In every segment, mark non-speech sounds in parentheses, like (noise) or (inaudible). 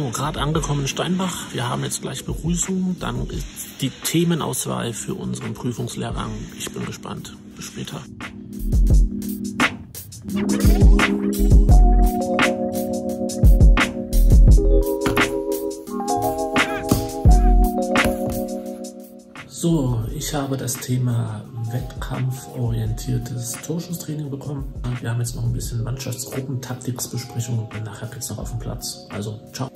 gerade angekommen in Steinbach. Wir haben jetzt gleich Begrüßung. Dann ist die Themenauswahl für unseren Prüfungslehrgang. Ich bin gespannt. Bis später. So, ich habe das Thema wettkampforientiertes Torschusstraining bekommen. Wir haben jetzt noch ein bisschen Mannschaftsgruppentaktiksbesprechung und nachher geht es noch auf den Platz. Also, ciao.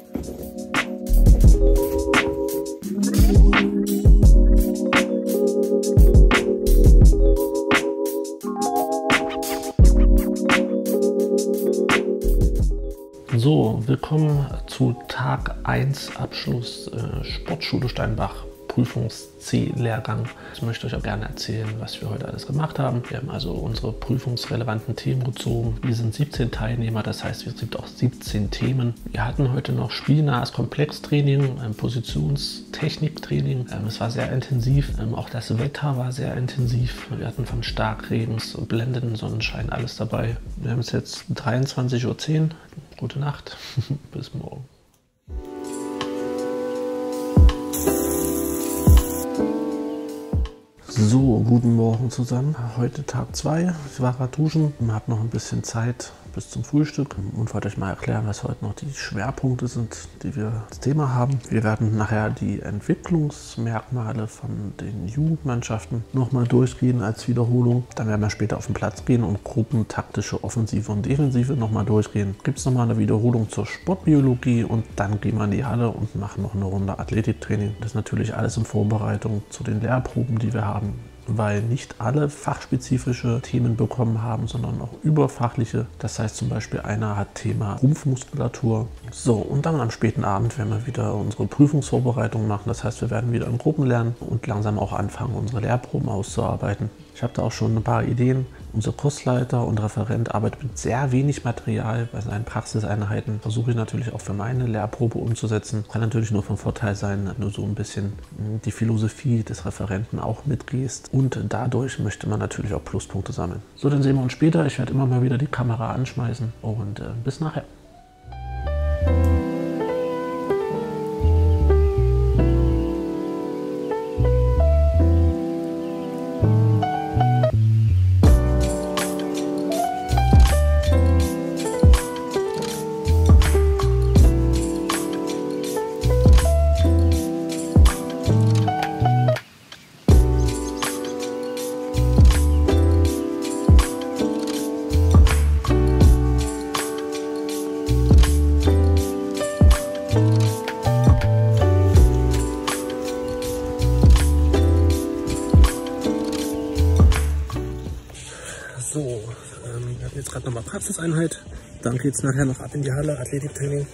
So, willkommen zu Tag 1 Abschluss äh, Sportschule Steinbach. Prüfungs-C-Lehrgang. Ich möchte euch auch gerne erzählen, was wir heute alles gemacht haben. Wir haben also unsere prüfungsrelevanten Themen gezogen. Wir sind 17 Teilnehmer, das heißt, es gibt auch 17 Themen. Wir hatten heute noch spielnahes Komplextraining, ein Positionstechniktraining. Ähm, es war sehr intensiv. Ähm, auch das Wetter war sehr intensiv. Wir hatten von Starkregens, blendenden Sonnenschein alles dabei. Wir haben es jetzt 23.10 Uhr. Gute Nacht. (laughs) Bis morgen. So, guten Morgen zusammen. Heute Tag 2. Ich war gerade duschen und habe noch ein bisschen Zeit bis zum Frühstück und wollte euch mal erklären, was heute noch die Schwerpunkte sind, die wir als Thema haben. Wir werden nachher die Entwicklungsmerkmale von den Jugendmannschaften nochmal durchgehen als Wiederholung. Dann werden wir später auf den Platz gehen und gruppentaktische Offensive und Defensive nochmal durchgehen. Gibt es nochmal eine Wiederholung zur Sportbiologie und dann gehen wir in die Halle und machen noch eine Runde Athletiktraining. Das ist natürlich alles in Vorbereitung zu den Lehrproben, die wir haben weil nicht alle fachspezifische Themen bekommen haben, sondern auch überfachliche. Das heißt zum Beispiel einer hat Thema Rumpfmuskulatur. So, und dann am späten Abend werden wir wieder unsere Prüfungsvorbereitung machen. Das heißt, wir werden wieder in Gruppen lernen und langsam auch anfangen, unsere Lehrproben auszuarbeiten. Ich habe da auch schon ein paar Ideen. Unser Kursleiter und Referent arbeitet mit sehr wenig Material. Bei seinen Praxiseinheiten versuche ich natürlich auch für meine Lehrprobe umzusetzen. Kann natürlich nur von Vorteil sein, du so ein bisschen hm, die Philosophie des Referenten auch mitgehst. Und dadurch möchte man natürlich auch Pluspunkte sammeln. So, dann sehen wir uns später. Ich werde immer mal wieder die Kamera anschmeißen und äh, bis nachher. Jetzt gerade nochmal Praxiseinheit. Dann geht es nachher noch ab in die Halle, Athletiktraining.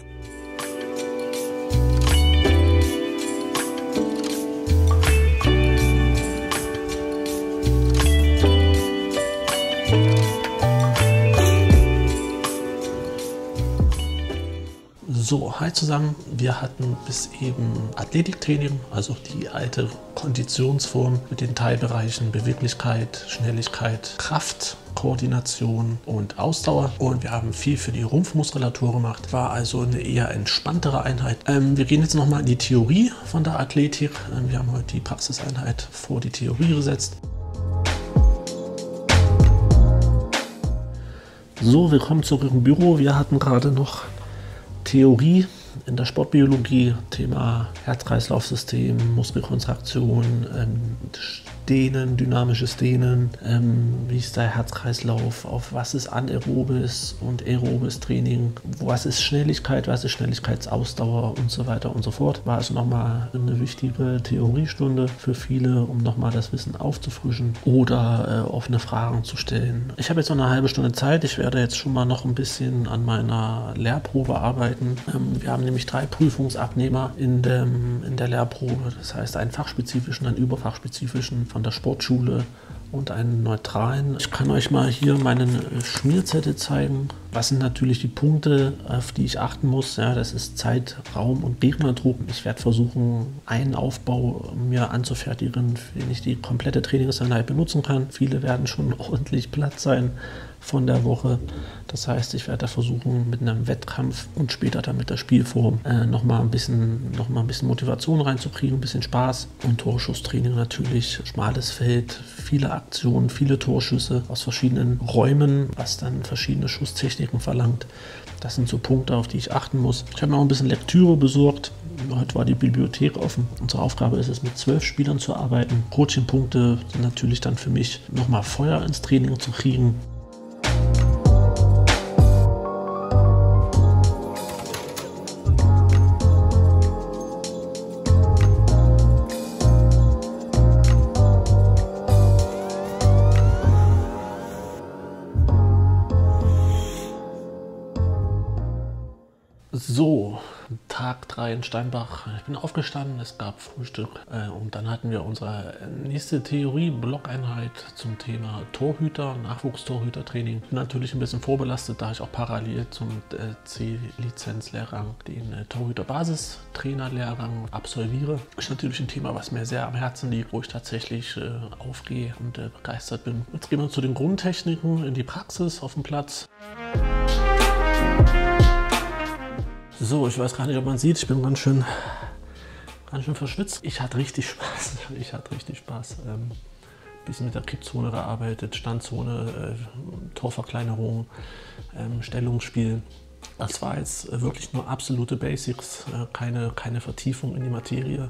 So, hi zusammen. Wir hatten bis eben Athletiktraining, also die alte Konditionsform mit den Teilbereichen Beweglichkeit, Schnelligkeit, Kraft, Koordination und Ausdauer. Und wir haben viel für die Rumpfmuskulatur gemacht. War also eine eher entspanntere Einheit. Ähm, wir gehen jetzt nochmal in die Theorie von der Athletik. Ähm, wir haben heute die Praxiseinheit vor die Theorie gesetzt. So, willkommen zurück im Büro. Wir hatten gerade noch Theorie in der Sportbiologie, Thema Herz-Kreislauf-System, Muskelkontraktion, ähm, Dehnen, dynamisches Dehnen, ähm, wie ist der Herzkreislauf, auf was ist anaerobes und aerobes Training, was ist Schnelligkeit, was ist Schnelligkeitsausdauer und so weiter und so fort. War also nochmal eine wichtige Theoriestunde für viele, um nochmal das Wissen aufzufrischen oder äh, offene Fragen zu stellen. Ich habe jetzt noch eine halbe Stunde Zeit. Ich werde jetzt schon mal noch ein bisschen an meiner Lehrprobe arbeiten. Ähm, wir haben nämlich drei Prüfungsabnehmer in, dem, in der Lehrprobe. Das heißt einen fachspezifischen, einen überfachspezifischen von der Sportschule und einen neutralen. Ich kann euch mal hier meinen äh, Schmierzettel zeigen. Was sind natürlich die Punkte, auf die ich achten muss? Ja, das ist Zeit, Raum und Gegnerdruck. Ich werde versuchen, einen Aufbau mir anzufertigen, den ich die komplette Trainingseinheit benutzen kann. Viele werden schon (laughs) ordentlich platt sein von der Woche. Das heißt, ich werde versuchen, mit einem Wettkampf und später dann mit der Spielform äh, nochmal ein, noch ein bisschen Motivation reinzukriegen, ein bisschen Spaß und Torschusstraining natürlich. Schmales Feld, viele Aktionen, viele Torschüsse aus verschiedenen Räumen, was dann verschiedene Schusstechniken verlangt. Das sind so Punkte, auf die ich achten muss. Ich habe mir auch ein bisschen Lektüre besorgt. Heute war die Bibliothek offen. Unsere Aufgabe ist es, mit zwölf Spielern zu arbeiten. Coaching-Punkte sind natürlich dann für mich nochmal Feuer ins Training zu kriegen. In Steinbach. Ich bin aufgestanden, es gab Frühstück äh, und dann hatten wir unsere nächste Theorie-Blockeinheit zum Thema Torhüter, Nachwuchstorhütertraining. Bin natürlich ein bisschen vorbelastet, da ich auch parallel zum äh, C-Lizenzlehrgang den äh, Torhüter-Basistrainerlehrgang absolviere. Ist natürlich ein Thema, was mir sehr am Herzen liegt, wo ich tatsächlich äh, aufgehe und äh, begeistert bin. Jetzt gehen wir zu den Grundtechniken in die Praxis auf dem Platz. So, ich weiß gar nicht, ob man sieht, ich bin ganz schön, ganz schön verschwitzt. Ich hatte richtig Spaß. (laughs) Ich hatte richtig Spaß. Ähm, bisschen mit der Kippzone gearbeitet, Standzone, äh, Torverkleinerung, ähm, Stellungsspiel. Das war jetzt wirklich nur absolute Basics, äh, keine, keine Vertiefung in die Materie,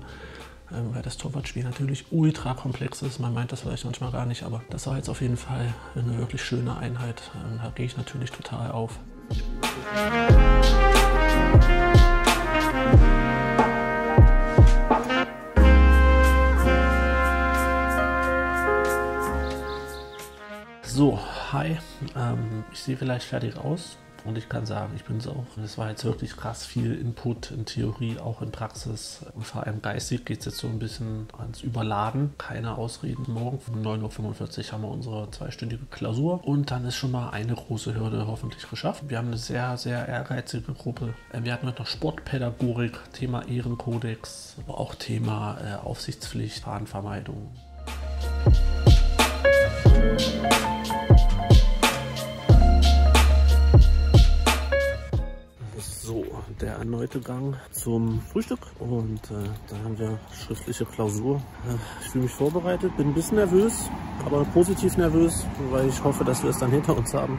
ähm, weil das Torwartspiel natürlich ultra komplex ist. Man meint das vielleicht manchmal gar nicht, aber das war jetzt auf jeden Fall eine wirklich schöne Einheit. Ähm, da gehe ich natürlich total auf. So, hi. Ähm, ich sehe vielleicht fertig aus und ich kann sagen, ich bin es auch. Es war jetzt wirklich krass viel Input in Theorie, auch in Praxis. Und vor allem geistig geht es jetzt so ein bisschen ans Überladen. Keine Ausreden. Morgen um 9.45 Uhr haben wir unsere zweistündige Klausur und dann ist schon mal eine große Hürde hoffentlich geschafft. Wir haben eine sehr, sehr ehrgeizige Gruppe. Äh, wir hatten heute noch Sportpädagogik, Thema Ehrenkodex, aber auch Thema äh, Aufsichtspflicht, Fahnenvermeidung. Der erneute Gang zum Frühstück und äh, dann haben wir schriftliche Klausur. Äh, ich fühle mich vorbereitet, bin ein bisschen nervös, aber positiv nervös, weil ich hoffe, dass wir es dann hinter uns haben.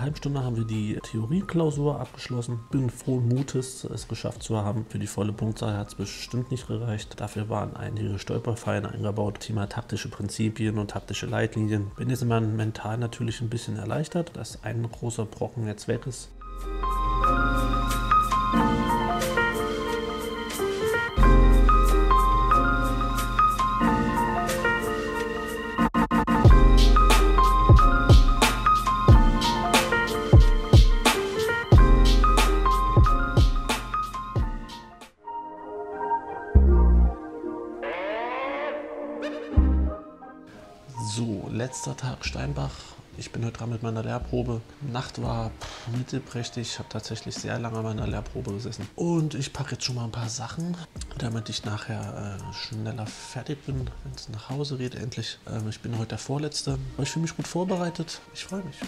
Halben Stunde haben wir die Theorieklausur abgeschlossen. Bin frohen Mutes, es geschafft zu haben. Für die volle Punktzahl hat es bestimmt nicht gereicht. Dafür waren einige Stolperfallen eingebaut. Thema taktische Prinzipien und taktische Leitlinien. Bin jetzt immer mental natürlich ein bisschen erleichtert, dass ein großer Brocken jetzt weg ist. Letzter Tag Steinbach. Ich bin heute dran mit meiner Lehrprobe. Nacht war mittelprächtig. Ich habe tatsächlich sehr lange an meiner Lehrprobe gesessen. Und ich packe jetzt schon mal ein paar Sachen, damit ich nachher äh, schneller fertig bin, wenn es nach Hause geht endlich. Ähm, ich bin heute der Vorletzte. Aber ich fühle mich gut vorbereitet. Ich freue mich.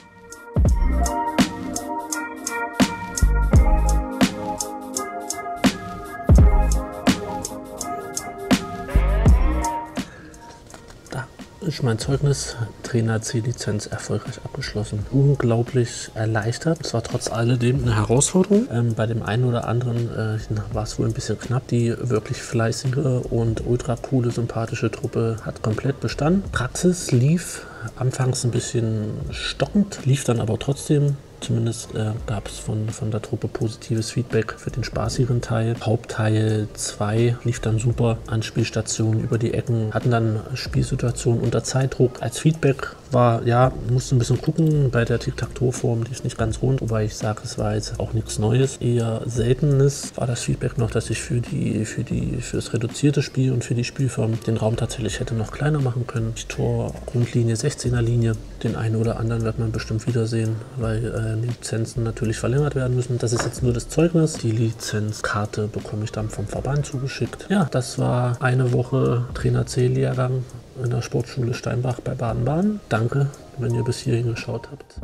Ist mein Zeugnis. Trainer C-Lizenz erfolgreich abgeschlossen. Unglaublich erleichtert. Es war trotz alledem eine Herausforderung. Ähm, bei dem einen oder anderen äh, war es wohl ein bisschen knapp. Die wirklich fleißige und ultra coole, sympathische Truppe hat komplett bestanden. Praxis lief anfangs ein bisschen stockend, lief dann aber trotzdem Zumindest äh, gab es von, von der Truppe positives Feedback für den spaßigeren Teil. Hauptteil 2 lief dann super. Anspielstationen über die Ecken hatten dann Spielsituationen unter Zeitdruck. Als Feedback war, ja, musste ein bisschen gucken. Bei der Tic-Tac-Toe-Form, die ist nicht ganz rund, wobei ich sage, es war jetzt auch nichts Neues. Eher seltenes war das Feedback noch, dass ich für, die, für, die, für das reduzierte Spiel und für die Spielform den Raum tatsächlich hätte noch kleiner machen können. Die Tor-Grundlinie, 16er Linie, den einen oder anderen wird man bestimmt wiedersehen, weil äh, Lizenzen natürlich verlängert werden müssen. Das ist jetzt nur das Zeugnis. Die Lizenzkarte bekomme ich dann vom Verband zugeschickt. Ja, das war eine Woche Trainer C-Lehrgang in der Sportschule Steinbach bei Baden-Baden. Danke, wenn ihr bis hierhin geschaut habt.